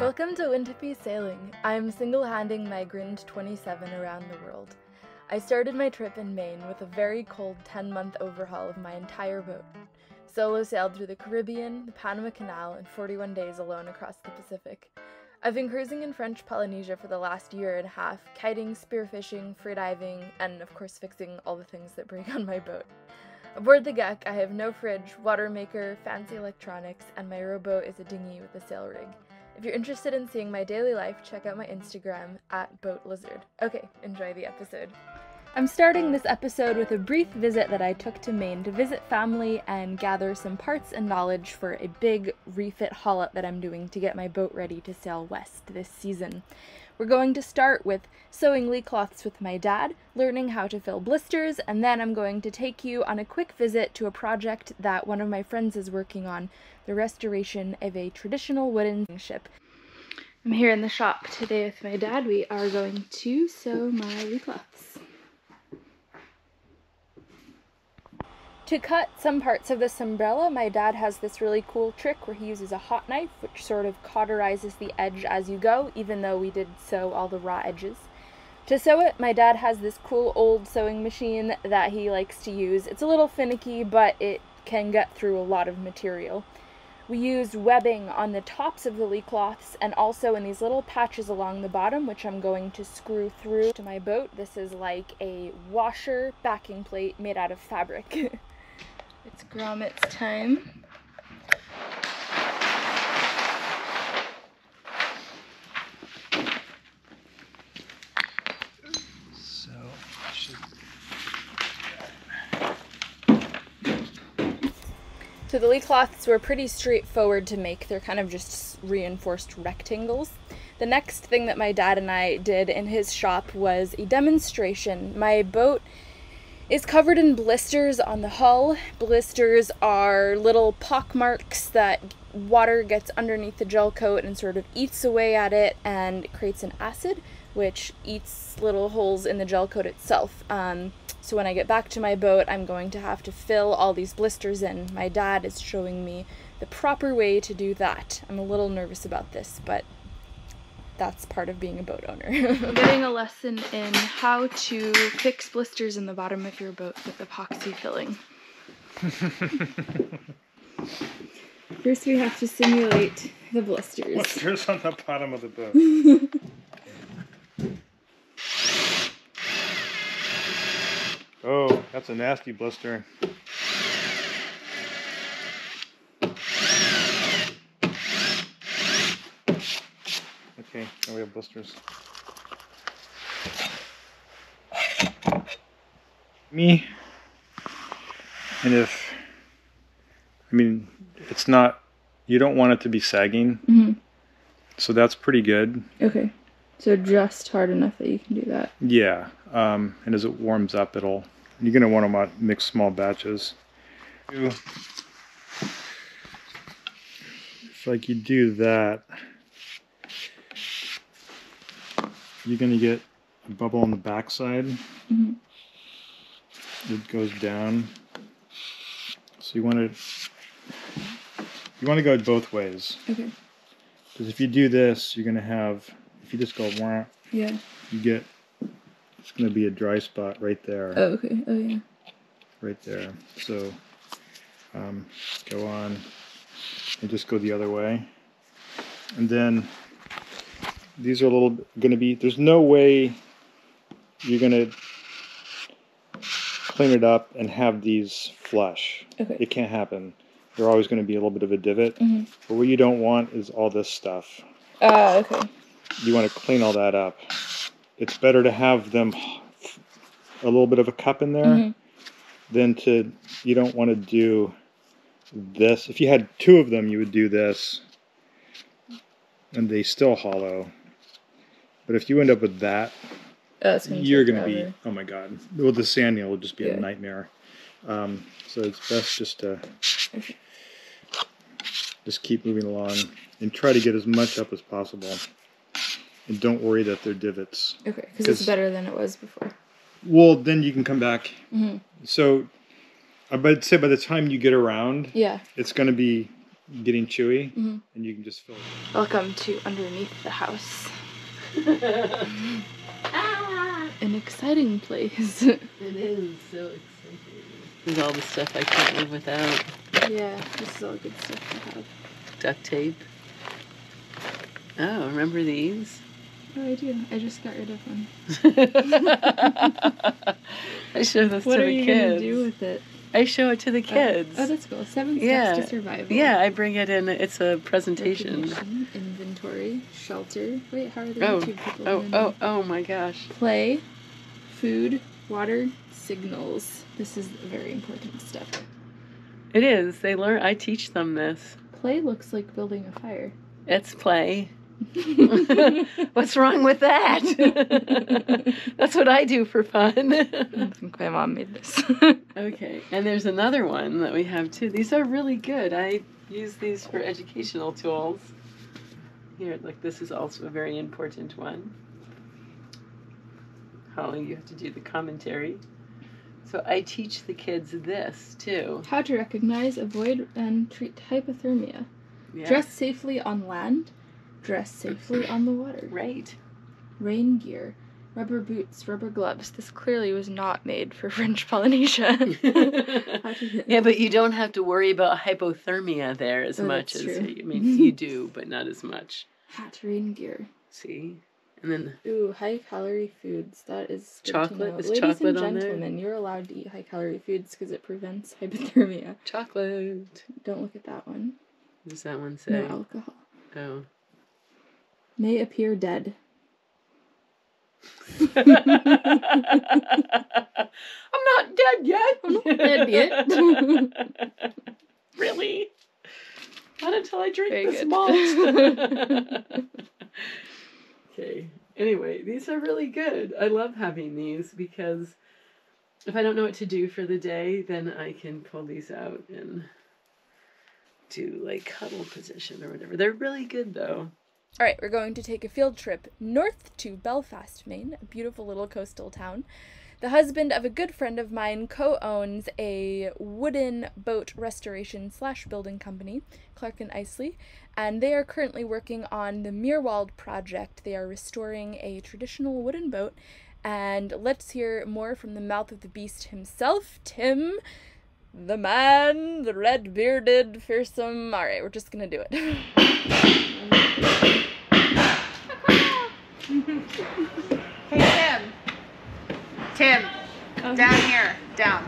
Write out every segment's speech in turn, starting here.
Welcome to Wind Hippie Sailing. I'm single handing my Grinde 27 around the world. I started my trip in Maine with a very cold 10 month overhaul of my entire boat. Solo sailed through the Caribbean, the Panama Canal, and 41 days alone across the Pacific. I've been cruising in French Polynesia for the last year and a half, kiting, spearfishing, freediving, and of course fixing all the things that break on my boat. Aboard the Gek, I have no fridge, water maker, fancy electronics, and my rowboat is a dinghy with a sail rig. If you're interested in seeing my daily life, check out my Instagram at BoatLizard. Okay, enjoy the episode. I'm starting this episode with a brief visit that I took to Maine to visit family and gather some parts and knowledge for a big refit haul up that I'm doing to get my boat ready to sail west this season. We're going to start with sewing lee cloths with my dad, learning how to fill blisters, and then I'm going to take you on a quick visit to a project that one of my friends is working on the restoration of a traditional wooden ship. I'm here in the shop today with my dad. We are going to sew my lee cloths. To cut some parts of this umbrella, my dad has this really cool trick where he uses a hot knife, which sort of cauterizes the edge as you go, even though we did sew all the raw edges. To sew it, my dad has this cool old sewing machine that he likes to use. It's a little finicky, but it can get through a lot of material. We used webbing on the tops of the lee cloths and also in these little patches along the bottom, which I'm going to screw through to my boat. This is like a washer backing plate made out of fabric. It's grommets time. So, should... So the lee cloths were pretty straightforward to make. They're kind of just reinforced rectangles. The next thing that my dad and I did in his shop was a demonstration. My boat is covered in blisters on the hull. Blisters are little pock marks that water gets underneath the gel coat and sort of eats away at it and creates an acid which eats little holes in the gel coat itself. Um, so when I get back to my boat, I'm going to have to fill all these blisters in. My dad is showing me the proper way to do that. I'm a little nervous about this, but that's part of being a boat owner. Getting a lesson in how to fix blisters in the bottom of your boat with epoxy filling. First we have to simulate the blisters. Blisters on the bottom of the boat. oh, that's a nasty blister. Now we have blisters. Me, and if, I mean, it's not, you don't want it to be sagging, Mhm. so that's pretty good. Okay. So just hard enough that you can do that. Yeah, um, and as it warms up, it'll, you're gonna want to mix small batches. If like you do that, you're gonna get a bubble on the backside. Mhm. It goes down. So you want to you want to go both ways Okay. because if you do this, you're gonna have if you just go wah, Yeah. you get it's gonna be a dry spot right there, Oh, okay. Oh, yeah. right there. So um, go on and just go the other way, and then these are a little gonna be. There's no way you're gonna clean it up and have these flush. Okay. It can't happen. They're always going to be a little bit of a divot. Mhm. But what you don't want is all this stuff. Ah, okay. You want to clean all that up. It's better to have them a little bit of a cup in there Mhm. than to. You don't want to do this. If you had two of them, you would do this, and they still hollow. But if you end up with that, Oh, it's gonna you're going to be oh my god. Well, the sanding will just be Yeah. a nightmare. Um, so it's best just to just keep moving along and try to get as much up as possible. And don't worry that they're divots. Okay, because it's better than it was before. Well, then you can come back. Mhm. So, I would say by the time you get around, Yeah. it's going to be getting chewy, Mhm. and you can just fill it. Welcome to underneath the house. An exciting place. It is so exciting. There's all the stuff I can't live without. yeah, this is all good stuff to have. Duct tape. Oh, remember these? Oh, I do. I just got rid of one. I show this What to are you gonna do with it? I show it to the oh, oh, kids. Oh, that's cool. Seven steps Yeah. to survival. yeah, I bring it in. It's a presentation. Inventory, shelter. Wait, how are the Oh, YouTube people? Oh, oh, oh my gosh. Play, food, water, signals. This is a very important step. It is. They learn. I teach them this. Play looks like building a fire. It's play. What's wrong with that? That's what I do for fun. I think my mom made this. okay, and there's another one that we have too. These are really good. I use these for educational tools. Here, look, this is also a very important one. Holly, you have to do the commentary. So I teach the kids this too. How to recognize, avoid, and treat hypothermia. Yeah. Dress safely on land. Dress safely on the water. right. Rain gear. Rubber boots, rubber gloves. This clearly was not made for French Polynesia. Yeah, but you don't have to worry about hypothermia there as Oh, much as true. I mean you do, but not as much. Hat rain gear. See, and then Ooh, high calorie foods. That is Chocolate? Is Ladies chocolate and on there? gentlemen, you're allowed to eat high calorie foods because it prevents hypothermia. chocolate. Don't look at that one. What does that one say? No alcohol. Oh. May appear dead. I'm not dead yet. I'm not dead yet. really? Not until I drink Very this good. malt. okay. Anyway, these are really good. I love having these because if I don't know what to do for the day, then I can pull these out and do like cuddle position or whatever. They're really good though. All right, we're going to take a field trip north to Belfast, Maine, a beautiful little coastal town. The husband of a good friend of mine co-owns a wooden boat restoration slash building company, Clark and Isley, and they are currently working on the Meerwald project. They are restoring a traditional wooden boat, and let's hear more from the mouth of the beast himself, Tim, the man, the red-bearded, fearsome. All right, we're just gonna do it. Hey Tim. Tim. Down here. Down.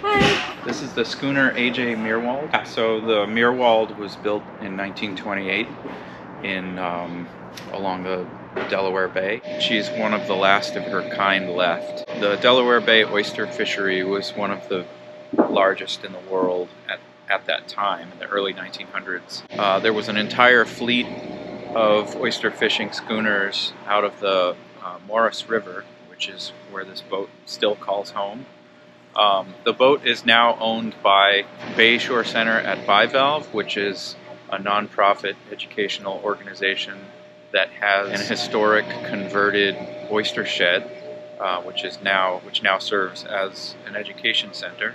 Hi. This is the schooner AJ Meerwald. So the Meerwald was built in 1928 in um, along the Delaware Bay. She's one of the last of her kind left. The Delaware Bay oyster fishery was one of the largest in the world at, at that time in the early 1900s. Uh, there was an entire fleet of oyster fishing schooners out of the uh, Maurice River, which is where this boat still calls home. Um, the boat is now owned by Bayshore Center at Bivalve, which is a nonprofit educational organization that has an historic converted oyster shed, uh, which is now which now serves as an education center,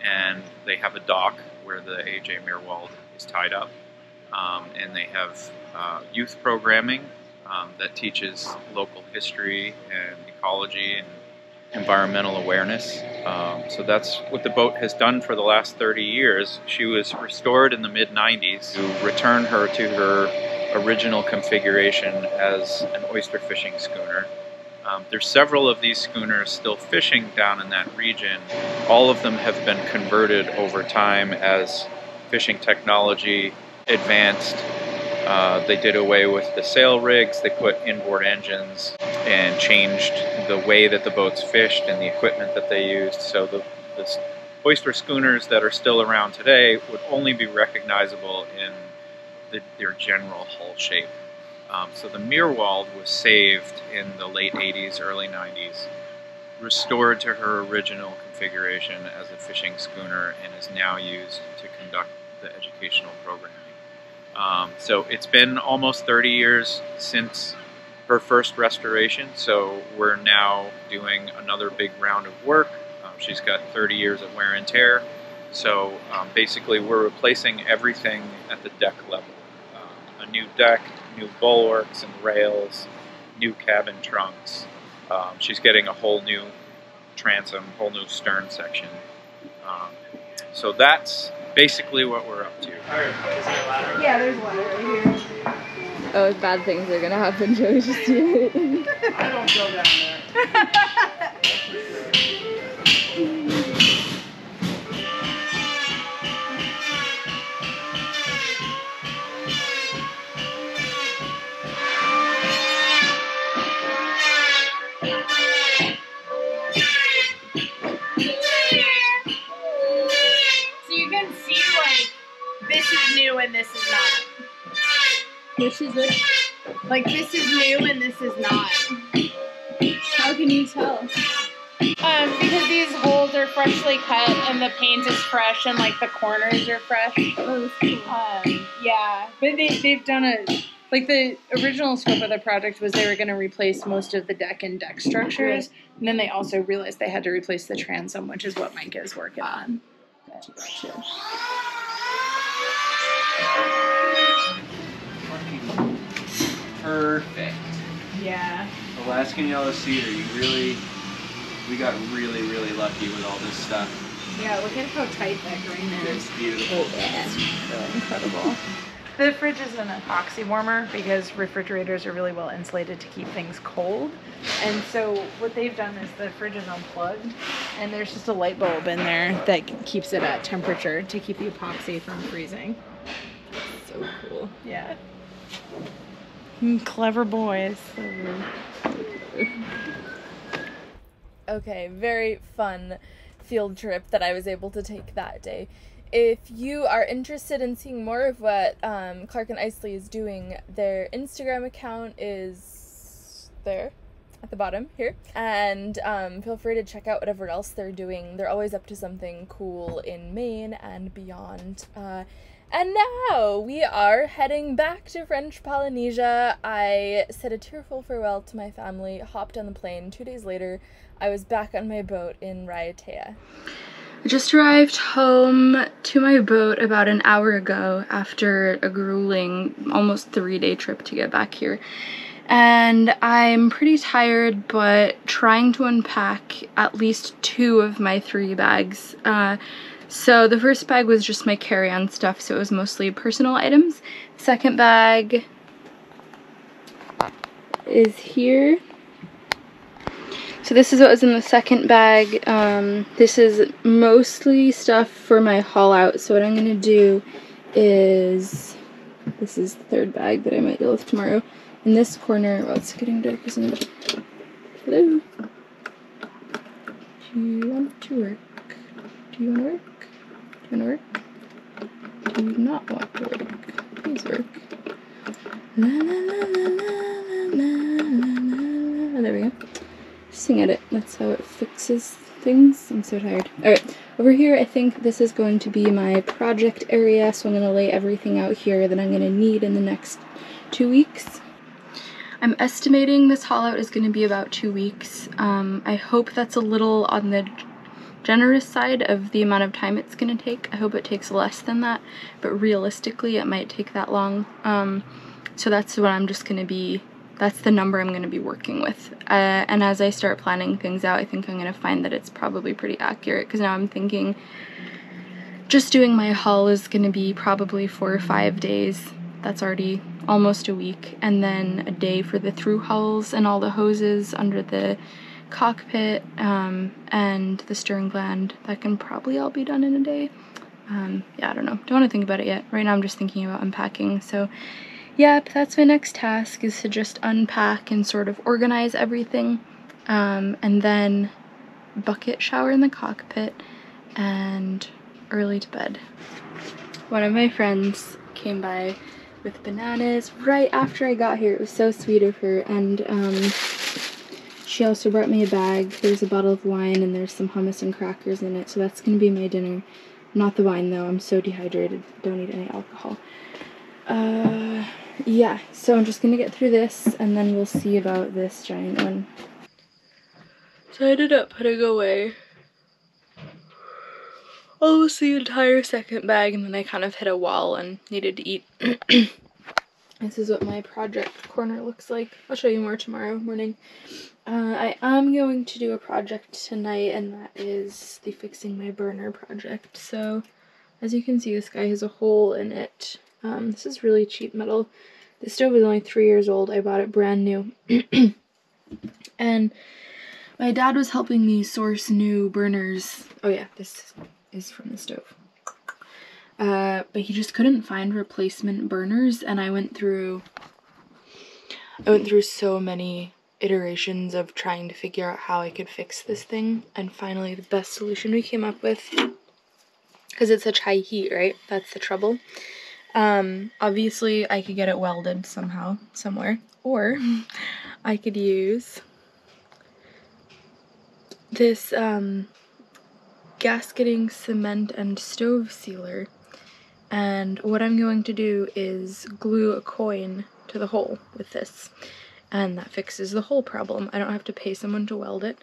and they have a dock where the AJ Meerwald is tied up, um, and they have uh, youth programming um, that teaches local history and ecology and environmental awareness. Um, so that's what the boat has done for the last 30 years. She was restored in the mid 90s to return her to her original configuration as an oyster fishing schooner. Um, there's several of these schooners still fishing down in that region. All of them have been converted over time as fishing technology advanced. Uh, they did away with the sail rigs, they put inboard engines and changed the way that the boats fished and the equipment that they used. So the, the oyster schooners that are still around today would only be recognizable in the, their general hull shape. Um, so the Meerwald was saved in the late 80s, early 90s, restored to her original configuration as a fishing schooner, and is now used to conduct the educational programming. Um, so it's been almost 30 years since her first restoration, so we're now doing another big round of work. Um, she's got 30 years of wear and tear, So um, basically, we're replacing everything at the deck level. Um, a new deck, new bulwarks and rails, new cabin trunks. Um, she's getting a whole new transom, whole new stern section. Um, so that's basically what we're up to. Yeah, there's one right here. Oh, if bad things are gonna happen, Joey, just do it. I don't go down there. Which is it? Like this is new and this is not. How can you tell? Um, because these holes are freshly cut and the paint is fresh and like the corners are fresh. Oh, cool. Um, yeah, but they they've done a like the original scope of the project was they were going to replace most of the deck and deck structures, and then they also realized they had to replace the transom, which is what Mike is working on. Perfect. Yeah. Alaskan yellow cedar, you really, we got really, really lucky with all this stuff. Yeah, look at how tight that grain is. It's beautiful. Really incredible. The fridge is an epoxy warmer because refrigerators are really well insulated to keep things cold. And so what they've done is the fridge is unplugged and there's just a light bulb in there that keeps it at temperature to keep the epoxy from freezing. So cool. Yeah. Clever boys. Okay, very fun field trip that I was able to take that day. If you are interested in seeing more of what um, Clark and Isley is doing, their Instagram account is there at the bottom here. And um, feel free to check out whatever else they're doing. They're always up to something cool in Maine and beyond. Uh, and now we are heading back to French Polynesia. I said a tearful farewell to my family, hopped on the plane. Two days later, I was back on my boat in Raiatea. I just arrived home to my boat about an hour ago after a grueling, almost three day trip to get back here. And I'm pretty tired, but trying to unpack at least two of my three bags. Uh, so the first bag was just my carry-on stuff, so it was mostly personal items. Second bag is here. So this is what was in the second bag. Um, this is mostly stuff for my haul out. So what I'm gonna do is, this is the third bag that I might deal with tomorrow. In this corner, well it's getting dark, isn't it? Hello? Do you want to work? Do you want to work? Do you want to work? Do you not want to work? Please work. La la la la la la la la. There we go. Sing at it. That's how it fixes things. I'm so tired. Alright, over here I think this is going to be my project area, so I'm going to lay everything out here that I'm going to need in the next two weeks. I'm estimating this haul out is going to be about two weeks. Um, I hope that's a little on the generous side of the amount of time it's going to take. I hope it takes less than that, but realistically it might take that long. Um, so that's what I'm just going to be, that's the number I'm going to be working with. Uh, and as I start planning things out, I think I'm going to find that it's probably pretty accurate because now I'm thinking just doing my haul is going to be probably four or five days. That's already almost a week. And then a day for the through hulls and all the hoses under the cockpit um, and the steering gland. That can probably all be done in a day. Um, yeah, I don't know. Don't want to think about it yet. Right now I'm just thinking about unpacking. So, yep, that's my next task is to just unpack and sort of organize everything. Um, and then bucket shower in the cockpit and early to bed. One of my friends came by with bananas right after I got here. It was so sweet of her. And um, she also brought me a bag. There's a bottle of wine and there's some hummus and crackers in it. So that's going to be my dinner. Not the wine though. I'm so dehydrated. Don't need any alcohol. Uh, yeah. So I'm just going to get through this and then we'll see about this giant one. So I ended up putting away almost the entire second bag and then I kind of hit a wall and needed to eat. this is what my project corner looks like. I'll show you more tomorrow morning. Uh, I am going to do a project tonight and that is the fixing my burner project. So as you can see this guy has a hole in it. Um, this is really cheap metal. The stove is only three years old. I bought it brand new. and my dad was helping me source new burners. Oh yeah, this is from the stove. Uh, but he just couldn't find replacement burners and I went through I went through so many iterations of trying to figure out how I could fix this thing and finally the best solution we came up with because it's such high heat right? That's the trouble. Um, obviously I could get it welded somehow somewhere or I could use this um, gasketing cement and stove sealer and what I'm going to do is glue a coin to the hole with this and that fixes the hole problem. I don't have to pay someone to weld it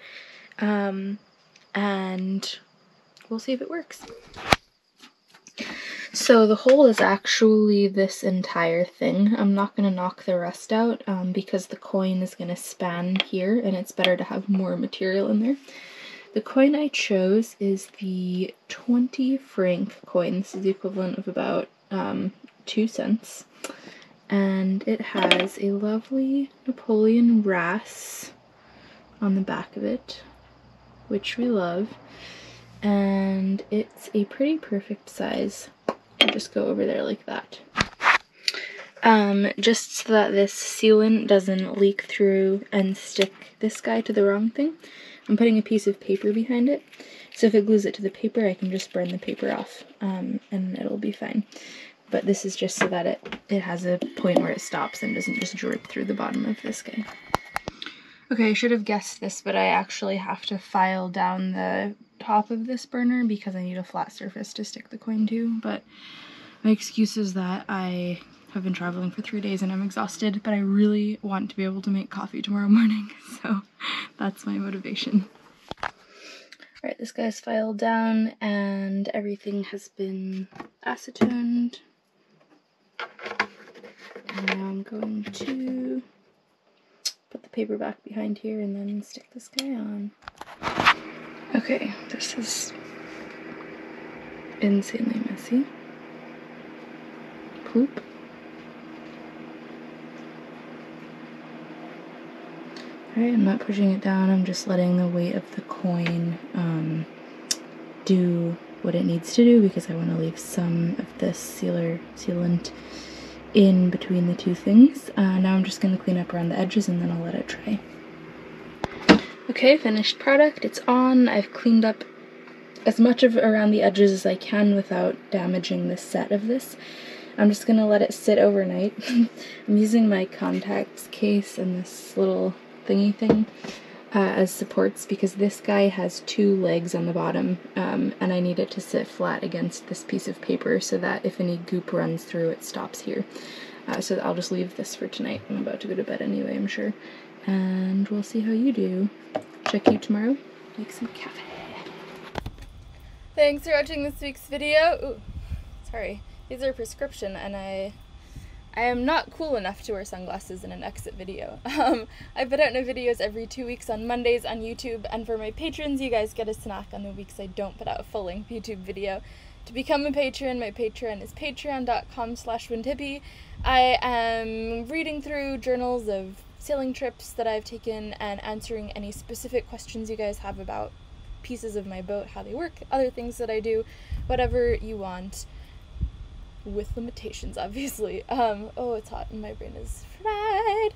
um, and we'll see if it works. So the hole is actually this entire thing. I'm not going to knock the rest out um, because the coin is going to span here and it's better to have more material in there. The coin I chose is the 20 franc coin. This is the equivalent of about um, 2 cents. And it has a lovely Napoleon wrasse on the back of it, which we love. And it's a pretty perfect size. I'll just go over there like that. Um, just so that this sealant doesn't leak through and stick this guy to the wrong thing. I'm putting a piece of paper behind it, so if it glues it to the paper, I can just burn the paper off, um, and it'll be fine. But this is just so that it, it has a point where it stops and doesn't just drip through the bottom of this guy. Okay, I should have guessed this, but I actually have to file down the top of this burner because I need a flat surface to stick the coin to, but my excuse is that I have been traveling for three days and I'm exhausted, but I really want to be able to make coffee tomorrow morning, so that's my motivation. Alright, this guy's filed down and everything has been acetoned. And now I'm going to put the paper back behind here and then stick this guy on. Okay, this is insanely messy. Poop. I'm not pushing it down, I'm just letting the weight of the coin um, do what it needs to do because I want to leave some of this sealer sealant in between the two things. Uh, now I'm just going to clean up around the edges and then I'll let it dry. Okay, finished product. It's on. I've cleaned up as much of around the edges as I can without damaging the set of this. I'm just going to let it sit overnight. I'm using my contacts case and this little thingy thing uh, as supports because this guy has two legs on the bottom um, and I need it to sit flat against this piece of paper so that if any goop runs through it stops here. Uh, so I'll just leave this for tonight. I'm about to go to bed anyway, I'm sure. And we'll see how you do. Check you tomorrow. Make some cafe. Thanks for watching this week's video. Ooh, sorry. These are prescription and I I am not cool enough to wear sunglasses in an exit video. Um, I put out new videos every two weeks on Mondays on YouTube, and for my patrons, you guys get a snack on the weeks I don't put out a full-length YouTube video. To become a patron, my Patreon is patreon.com slash windhippie. I am reading through journals of sailing trips that I've taken and answering any specific questions you guys have about pieces of my boat, how they work, other things that I do, whatever you want with limitations, obviously. Um, oh, it's hot and my brain is fried.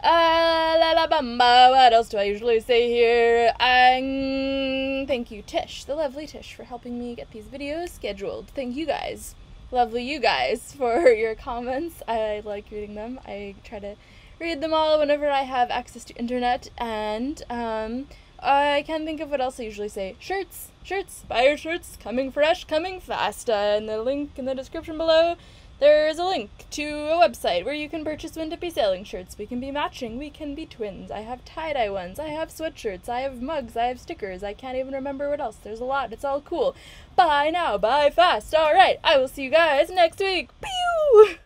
Uh, la la bamba, what else do I usually say here? Um, thank you, Tish, the lovely Tish, for helping me get these videos scheduled. Thank you guys, lovely you guys, for your comments. I like reading them. I try to read them all whenever I have access to internet, and, um, I can't think of what else I usually say. Shirts! Shirts! Buy your shirts! Coming fresh, coming fast! Uh, and the link in the description below There's a link to a website where you can purchase Wind Hippie sailing shirts. We can be matching, we can be twins. I have tie dye ones, I have sweatshirts, I have mugs, I have stickers. I can't even remember what else. There's a lot, it's all cool. Bye now, bye fast. Alright, I will see you guys next week. Pew!